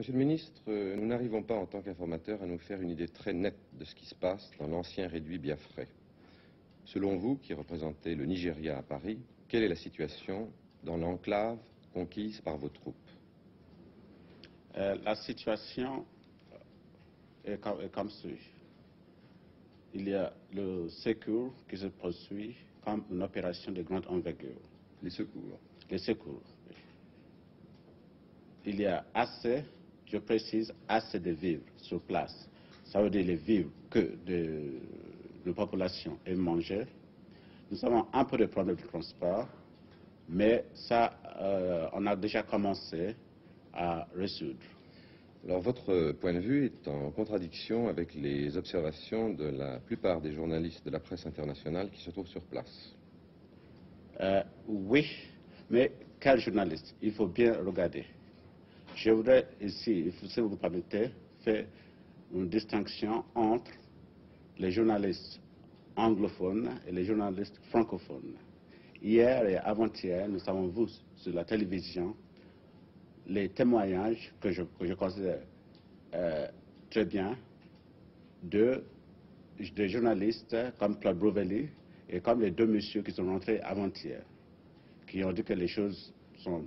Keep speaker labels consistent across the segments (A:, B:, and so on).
A: Monsieur le ministre, euh, nous n'arrivons pas en tant qu'informateurs à nous faire une idée très nette de ce qui se passe dans l'ancien réduit Biafrais. Selon vous, qui représentez le Nigeria à Paris, quelle est la situation dans l'enclave conquise par vos troupes?
B: Euh, la situation est comme, est comme suit. Il y a le secours qui se poursuit comme une opération de grande envergure.
A: Les secours?
B: Les secours. Il y a assez, je précise, assez de vivres sur place. Ça veut dire les vivres que de, de population est manger. Nous avons un peu de problèmes de transport, mais ça, euh, on a déjà commencé à résoudre.
A: Alors votre point de vue est en contradiction avec les observations de la plupart des journalistes de la presse internationale qui se trouvent sur place.
B: Euh, oui, mais quel journaliste? Il faut bien regarder. Je voudrais ici, si vous me permettez, faire une distinction entre les journalistes anglophones et les journalistes francophones. Hier et avant-hier, nous avons vu sur la télévision les témoignages que je, considère euh, très bien de, journalistes comme Claude Brovelli et comme les deux messieurs qui sont rentrés avant-hier, qui ont dit que les choses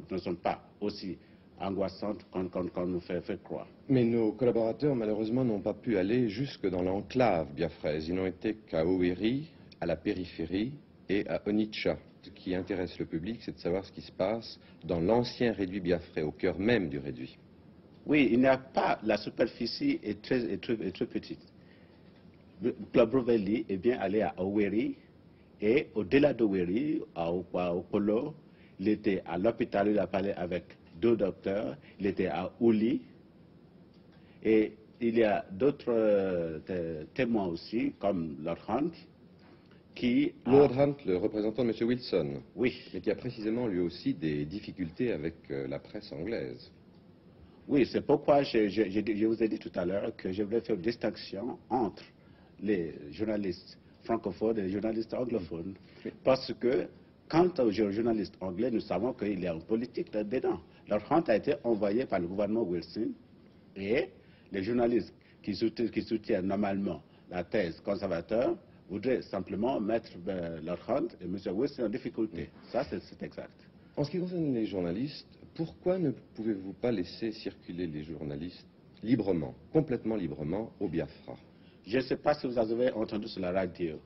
B: ne sont pas aussi angoissantes qu'on qu'on nous fait, fait croire.
A: Mais nos collaborateurs, malheureusement, n'ont pas pu aller jusque dans l'enclave biafraise. Ils n'ont été qu'à Oweri, à la périphérie et à Onitsha. Ce qui intéresse le public, c'est de savoir ce qui se passe dans l'ancien réduit biafrais, au cœur même du réduit.
B: Oui, il n'y a pas, la superficie est très, est très, est très petite. Le- Claude Brovelli est bien allé à Oweri et au-delà d'Oweri, à, O- à Okolo, il était à l'hôpital, il a parlé avec deux docteurs, il était à Ouli et il y a d'autres euh, té- témoins aussi, comme Lord Hunt, qui... a-
A: Lord Hunt, le représentant de M. Wilson,
B: Oui,
A: mais qui a précisément lui aussi des difficultés avec euh, la presse anglaise.
B: Oui, c'est pourquoi je, je- vous ai dit tout à l'heure que je voulais faire une distinction entre les journalistes francophones et les journalistes anglophones. Parce que, quant aux jour- journalistes anglais, nous savons qu'il y a une politique là-dedans. Leur Hunt a été envoyé par le gouvernement Wilson et les journalistes qui soutiennent, qui soutiennent normalement la thèse conservateur voudraient simplement mettre euh, leur Hunt et M. Wilson en difficulté. Ça, c'est exact.
A: En ce qui concerne les journalistes, pourquoi ne pouvez-vous pas laisser circuler les journalistes librement, complètement librement, au Biafra?
B: Je ne sais pas si vous avez entendu sur la radio,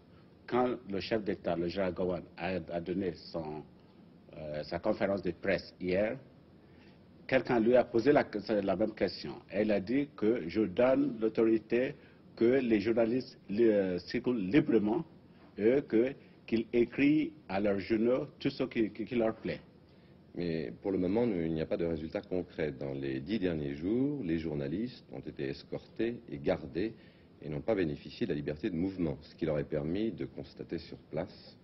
B: quand le chef d'État, le général Gawan, a, a donné son, euh, sa conférence de presse hier, quelqu'un lui a posé la, la même question. Elle a dit que je donne l'autorité que les journalistes li- euh, circulent librement et qu'ils écrivent à leurs journaux tout ce qui, qui- qui leur plaît.
A: Mais pour le moment, il n'y a pas de résultat concret. Dans les dix derniers jours, les journalistes ont été escortés et gardés et n'ont pas bénéficié de la liberté de mouvement, ce qui leur est permis de constater sur place.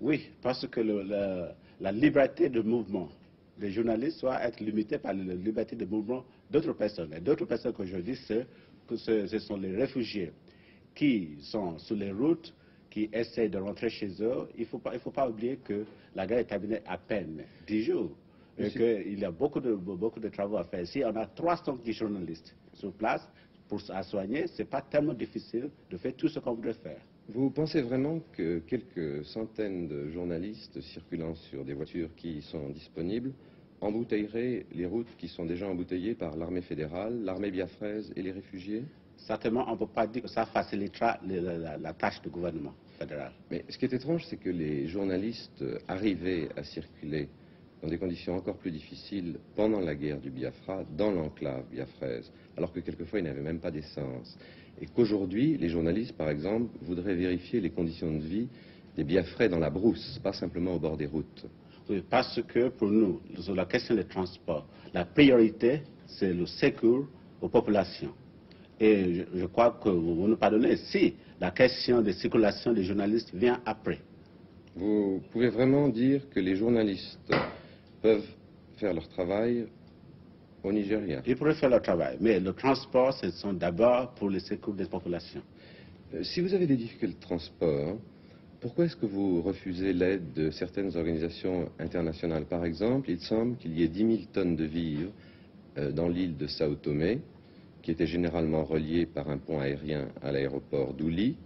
B: Oui, parce que le- la, la liberté de mouvement des journalistes doit être limitée par la liberté de mouvement d'autres personnes. Et d'autres personnes qu'aujourd'hui, c'est que ce, ce sont les réfugiés qui sont sur les routes, qui essaient de rentrer chez eux. Il ne faut, pas- il faut pas oublier que la guerre est terminée à peine 10 jours. Et qu'il y a beaucoup de, beaucoup de travaux à faire. Si on a 310 journalistes sur place pour à soigner, ce n'est pas tellement difficile de faire tout ce qu'on voudrait faire.
A: Vous pensez vraiment que quelques centaines de journalistes circulant sur des voitures qui sont disponibles embouteilleraient les routes qui sont déjà embouteillées par l'armée fédérale, l'armée biafraise et les réfugiés?
B: Certainement, on ne peut pas dire que ça facilitera le- la, la- la tâche du gouvernement fédéral.
A: Mais ce qui est étrange, c'est que les journalistes arrivaient à circuler dans des conditions encore plus difficiles pendant la guerre du Biafra, dans l'enclave biafraise, alors que quelquefois ils n'avaient même pas d'essence. Et qu'aujourd'hui, les journalistes, par exemple, voudraient vérifier les conditions de vie des Biafrais dans la brousse, pas simplement au bord des routes.
B: Oui, parce que pour nous, sur la question des transports, la priorité, c'est le secours aux populations. Et je, je crois que vous, vous nous pardonnez si la question de circulation des journalistes vient après.
A: Vous pouvez vraiment dire que les journalistes peuvent faire leur travail au Nigeria.
B: Ils pourraient faire leur travail, mais le transport, ce sont d'abord pour le secours des populations.
A: Euh, Si vous avez des difficultés de transport, pourquoi est-ce que vous refusez l'aide de certaines organisations internationales? Par exemple, il semble qu'il y ait 10 000 tonnes de vivres euh, dans l'île de Sao Tomé, qui était généralement reliée par un pont aérien à l'aéroport d'Ouli,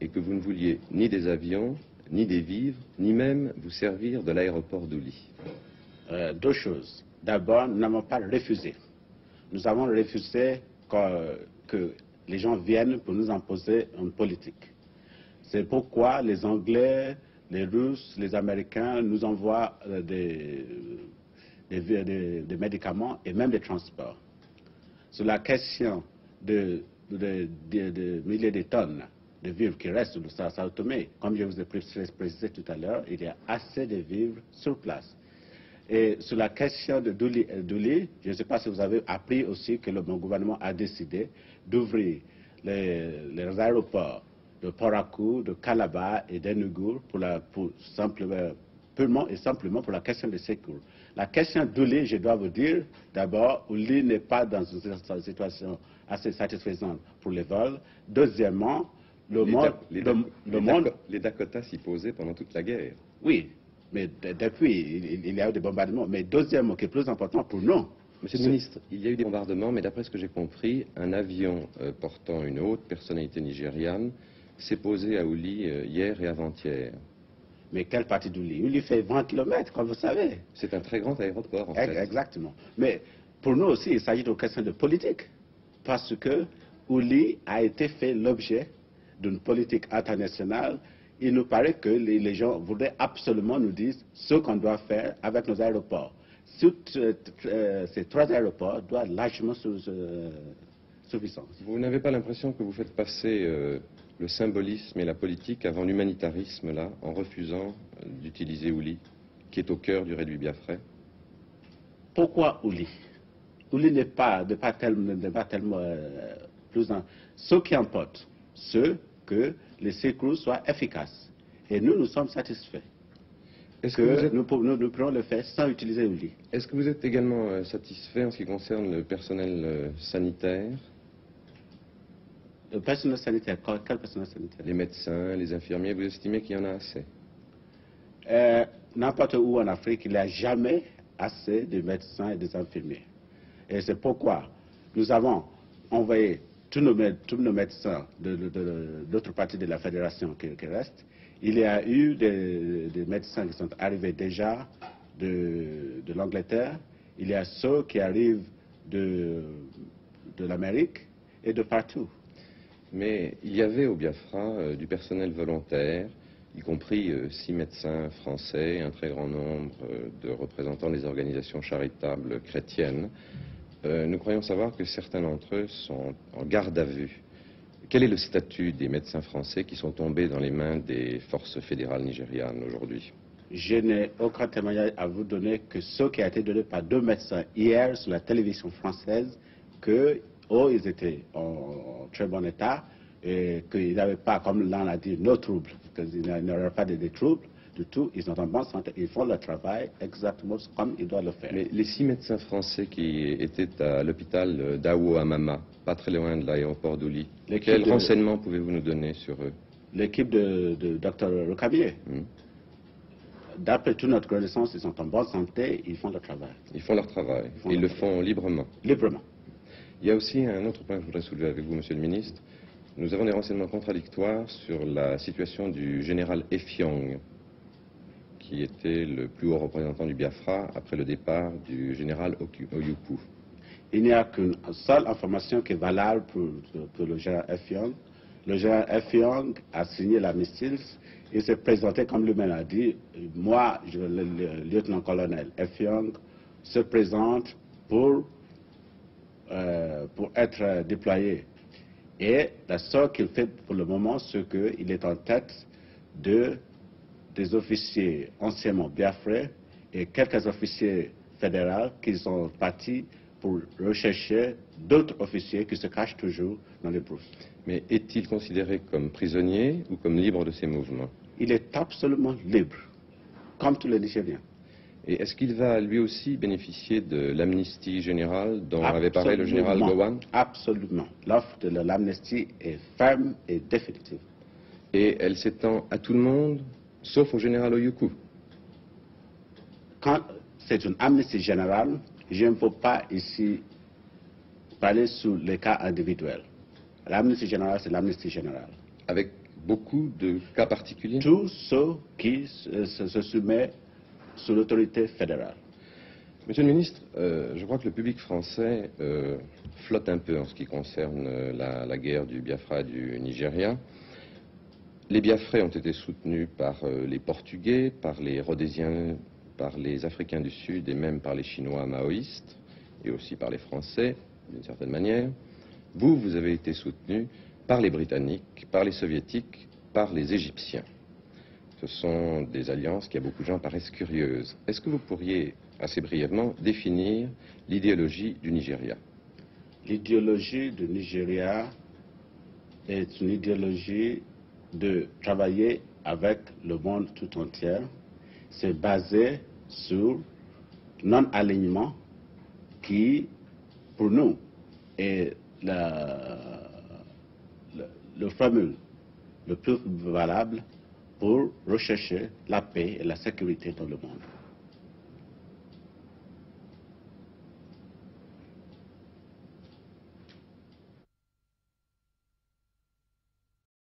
A: et que vous ne vouliez ni des avions, ni des vivres, ni même vous servir de l'aéroport d'Ouli
B: euh, Deux choses. D'abord, nous n'avons pas refusé. Nous avons refusé que les gens viennent pour nous imposer une politique. C'est pourquoi les Anglais, les Russes, les Américains nous envoient euh, des, médicaments et même des transports. Sur la question de, milliers de tonnes de vivres qui restent sur Sao Tomé, comme je vous ai précisé tout à l'heure, il y a assez de vivres sur place. Et sur la question de Douli, euh, je ne sais pas si vous avez appris aussi que le gouvernement a décidé d'ouvrir les, aéroports de Porakou, de Calabar et d'Enugur pour, pour simplement, purement et simplement pour la question de sécurité. La question d'Ouli, je dois vous dire, d'abord, Ouli n'est pas dans une situation assez satisfaisante pour les vols. Deuxièmement, le monde...
A: Les, le, monde, les Dakota s'y posaient pendant toute la guerre.
B: Oui, mais depuis, il, y a eu des bombardements. Mais deuxièmement, qui est plus important pour nous,
A: Monsieur le ministre, il y a eu des bombardements, mais d'après ce que j'ai compris, un avion euh, portant une haute personnalité nigériane s'est posé à Ouli euh, hier et avant-hier.
B: Mais quelle partie d'Ouli? Ouli fait 20 km, comme vous savez.
A: C'est un très grand aéroport, en
B: fait. Exactement. Mais pour nous aussi, il s'agit d'une question de politique. Parce que Ouli a été fait l'objet d'une politique internationale. Il nous paraît que les gens voudraient absolument nous dire ce qu'on doit faire avec nos aéroports. Euh, euh, ces trois aéroports doivent largement euh, suffisants.
A: Vous n'avez pas l'impression que vous faites passer le symbolisme et la politique avant l'humanitarisme, là, en refusant d'utiliser Ouli, qui est au cœur du réduit Biafrais
B: Pourquoi Ouli? Ouli n'est pas, pas, tellement, pas tellement plus... Ce qui importe, c'est que les secours soient efficaces. Et nous, nous sommes satisfaits. Est-ce que, nous, pourrons le faire sans utiliser l'outil.
A: Est-ce que vous êtes également euh, satisfait en ce qui concerne le personnel euh, sanitaire?
B: Le personnel sanitaire Quel personnel sanitaire?
A: Les médecins, les infirmiers, vous estimez qu'il y en a assez?
B: Euh, N'importe où en Afrique, il n'y a jamais assez de médecins et des infirmiers. Et c'est pourquoi nous avons envoyé tous nos, médecins de, d'autres parties de la fédération qui, restent il y a eu des, médecins qui sont arrivés déjà de, l'Angleterre. Il y a ceux qui arrivent de, l'Amérique et de partout.
A: Mais il y avait au Biafra euh, du personnel volontaire, y compris euh, six médecins français, un très grand nombre euh, de représentants des organisations charitables chrétiennes. Nous croyons savoir que certains d'entre eux sont en garde à vue. Quel est le statut des médecins français qui sont tombés dans les mains des forces fédérales nigérianes aujourd'hui?
B: Je n'ai aucun témoignage à vous donner que ce qui a été donné par deux médecins hier sur la télévision française, que oh, ils étaient en, très bon état et qu'ils n'avaient pas, comme l'un l'a dit, nos troubles, qu'il n'y aurait pas de troubles tout, ils sont en bonne santé, ils font leur travail exactement comme ils doivent le faire.
A: Mais les six médecins français qui étaient à l'hôpital d'Awo Amama, pas très loin de l'aéroport d'Ouli, quels renseignements pouvez-vous nous donner sur eux?
B: L'équipe de, de Dr Recabier. Hmm. D'après toute notre connaissance, ils sont en bonne santé, ils font leur travail.
A: Ils font leur travail, ils, ils le font librement.
B: Librement.
A: Il y a aussi un autre point que je voudrais soulever avec vous, Monsieur le Ministre. Nous avons des renseignements contradictoires sur la situation du général Effiong, qui était le plus haut représentant du Biafra après le départ du général Oyupu.
B: Il n'y a qu'une seule information qui est valable pour, le général Effiong. Le général Effiong a signé la missile. Il s'est présenté, comme lui-même a dit, moi, le, lieutenant-colonel Effiong, se présente pour, euh, pour être déployé. Et la seule qu'il fait pour le moment, c'est qu'il est en tête de des officiers anciennement biafrais et quelques officiers fédéraux qui sont partis pour rechercher d'autres officiers qui se cachent toujours dans les brousses.
A: Mais est-il considéré comme prisonnier ou comme libre de ses mouvements?
B: Il est absolument libre, comme tous les Nigériens.
A: Et est-ce qu'il va lui aussi bénéficier de l'amnistie générale dont avait parlé le général Gowan
B: Absolument. L'offre de l'amnistie est ferme et définitive.
A: Et elle s'étend à tout le monde? Sauf au général Oyuku.
B: Quand c'est une amnistie générale, Je ne peux pas ici parler sur les cas individuels. L'amnistie générale, c'est l'amnistie générale.
A: Avec beaucoup de cas particuliers?
B: Tous ceux qui se, se, se soumettent sous l'autorité fédérale.
A: Monsieur le ministre, euh, je crois que le public français euh, flotte un peu en ce qui concerne euh, la, la guerre du Biafra et du Nigeria. Les Biafrais ont été soutenus par euh, les Portugais, par les Rhodésiens, par les Africains du Sud et même par les Chinois maoïstes et aussi par les Français, d'une certaine manière. Vous, vous avez été soutenu par les Britanniques, par les Soviétiques, par les Égyptiens. Ce sont des alliances qui, à beaucoup de gens, paraissent curieuses. Est-ce que vous pourriez, assez brièvement, définir l'idéologie du Nigeria?
B: L'idéologie du Nigeria est une idéologie de travailler avec le monde tout entier. C'est basé sur non-alignement qui, pour nous, est la, le, le formule le plus valable pour rechercher la paix et la sécurité dans le monde.